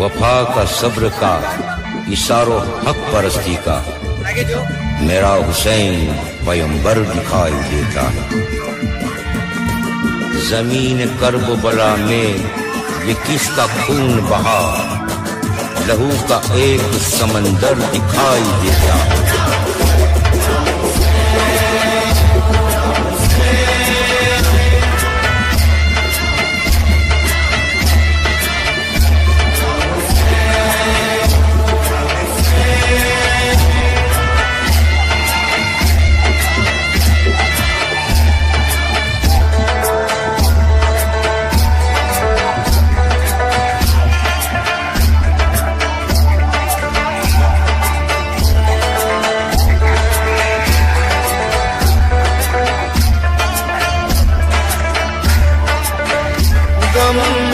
وفا کا صبر کا اشار و حق پرستی کا۔ میرا حسین پیمبر دکھائی دیتا ہے۔ زمین کرب بلا میں یہ کس کا خون بہا؟ لہو کا ایک سمندر دکھائی دیتا غم ஆகமம்